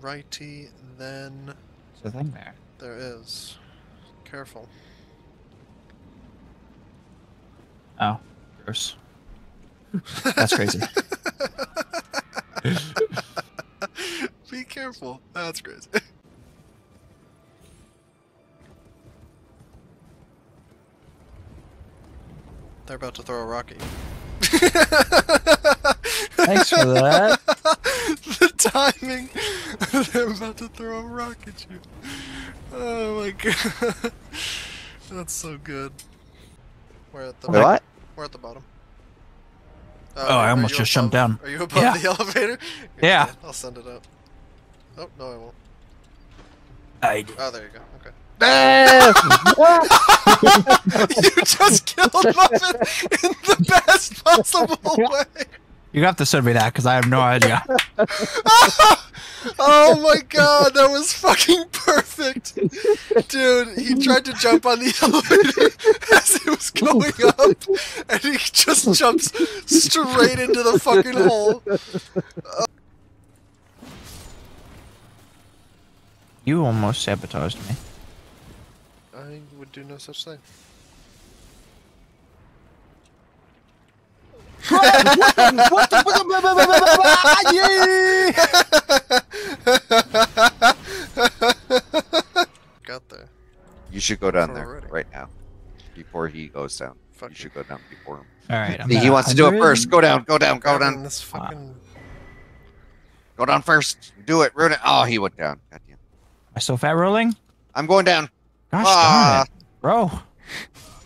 righty, then There's a thing there. there is. Careful. Oh, gross. That's crazy. Be careful. That's crazy. They're about to throw a rocket. Thanks for that. the timing. They're about to throw a rock at you. Oh my god. That's so good. We're at the Wait, what? We're at the bottom. Oh, I almost you just jumped down. Are you above Yeah. the elevator? Yeah. Okay, I'll send it up. Oh, no, I won't. I did. Oh, there you go. Okay. You just killed Muffin in the best possible way. You have to send me that because I have no idea. oh my god, that was fucking perfect. Dude, he tried to jump on the elevator as it was going up, and he just jumps straight into the fucking hole. You almost sabotaged me. I would do no such thing. What the? Got there. You should go down there Already. right now, before he goes down. Fuck you you. should go down before him. All right. I'm he gonna- wants to do it first. Go down. Go down. Go down. This fucking. Go down first. Do it. Ruin it. Oh, he went down. Goddamn. Am I still fat rolling? I'm going down. Gosh Ah. darn it, bro.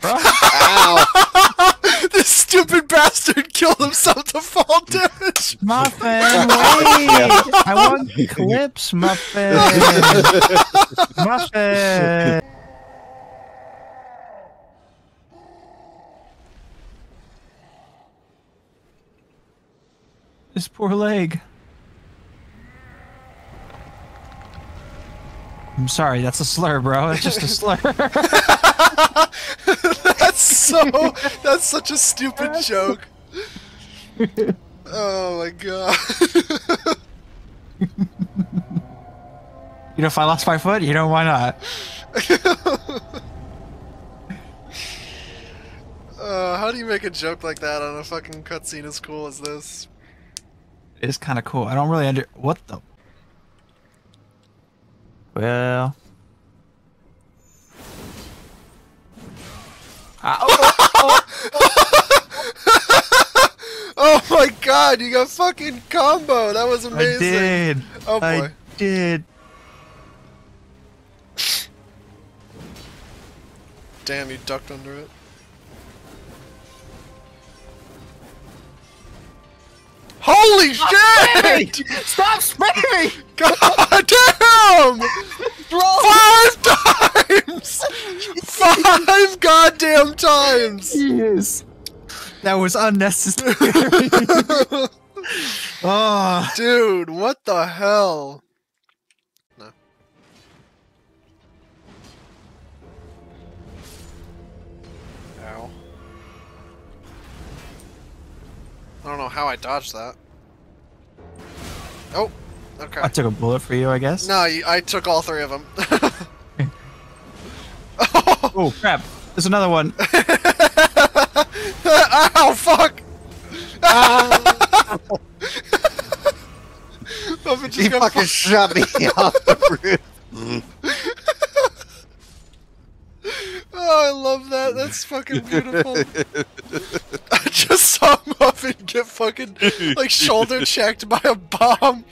Bro. Ow. this stupid bastard killed himself to fall damage. Muffin, wait! I want clips, Muffin. Muffin. This poor leg. I'm sorry, that's a slur, bro. It's just a slur. That's so. That's such a stupid joke. Oh my god. you know, if I lost my foot, you know, why not? Uh, how do you make a joke like that on a fucking cutscene as cool as this? It's kind of cool. I don't really under. What the? Well. Ah, Oh my god, you got fucking combo. That was amazing. I amazing. did. Oh boy. I did. Damn, you ducked under it. Holy shit! Stop spamming! God damn! Five times! Five goddamn times! Yes. That was unnecessary. oh. Dude, what the hell? No. Ow. I don't know how I dodged that. Oh, okay. I took a bullet for you, I guess. No, I took all three of them. Oh crap! There's another one. Ow, oh, fuck! Uh, Muffin just He got fucking fucked. shot me off the roof. Oh, I love that. That's fucking beautiful. I just saw Muffin get fucking like shoulder checked by a bomb.